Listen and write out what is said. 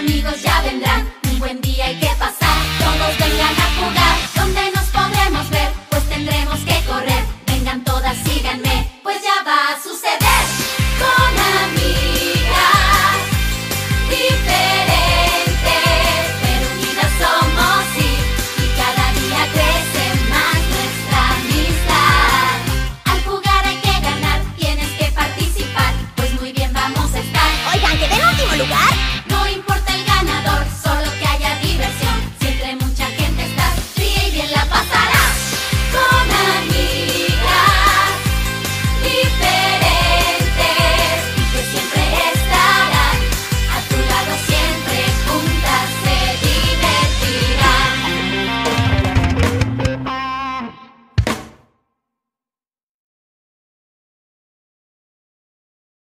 amigos ya vendrán, un buen día hay que pasar, todos vengan